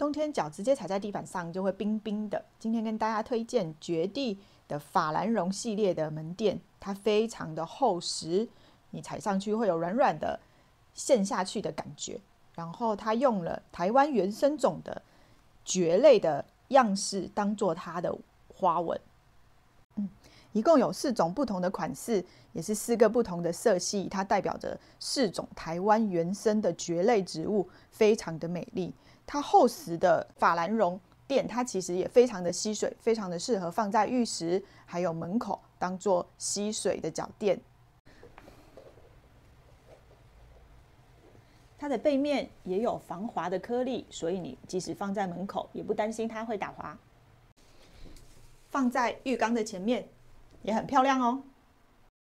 冬天脚直接踩在地板上就会冰冰的。今天跟大家推荐绝地的法兰绒系列的门垫，它非常的厚实，你踩上去会有软软的陷下去的感觉。然后它用了台湾原生种的蕨类的样式当做它的花纹。嗯，一共有四种不同的款式，也是四个不同的色系，它代表着四种台湾原生的蕨类植物，非常的美丽。它厚实的法兰绒垫，它其实也非常的吸水，非常的适合放在浴室还有门口当做吸水的脚垫。它的背面也有防滑的颗粒，所以你即使放在门口，也不担心它会打滑。放在浴缸的前面，也很漂亮哦。